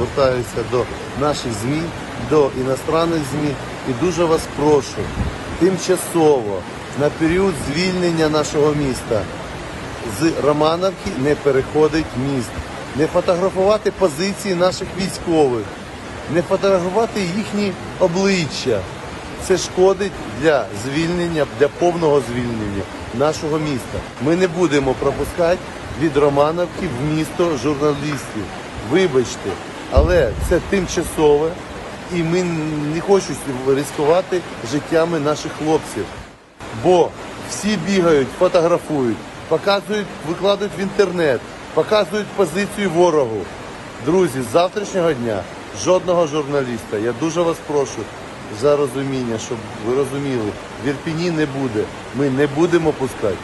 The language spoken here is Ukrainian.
звертаюся до наших ЗМІ, до іностранних ЗМІ і дуже вас прошу тимчасово на період звільнення нашого міста з Романовки не переходить міст, не фотографувати позиції наших військових, не фотографувати їхні обличчя. Це шкодить для звільнення, для повного звільнення нашого міста. Ми не будемо пропускати від Романовки в місто журналістів. Вибачте, але це тимчасове, і ми не хочемо ризикувати життями наших хлопців. Бо всі бігають, фотографують, показують, викладають в інтернет, показують позицію ворогу. Друзі, з завтрашнього дня жодного журналіста. Я дуже вас прошу за розуміння, щоб ви розуміли, в Ірпіні не буде. Ми не будемо пускати.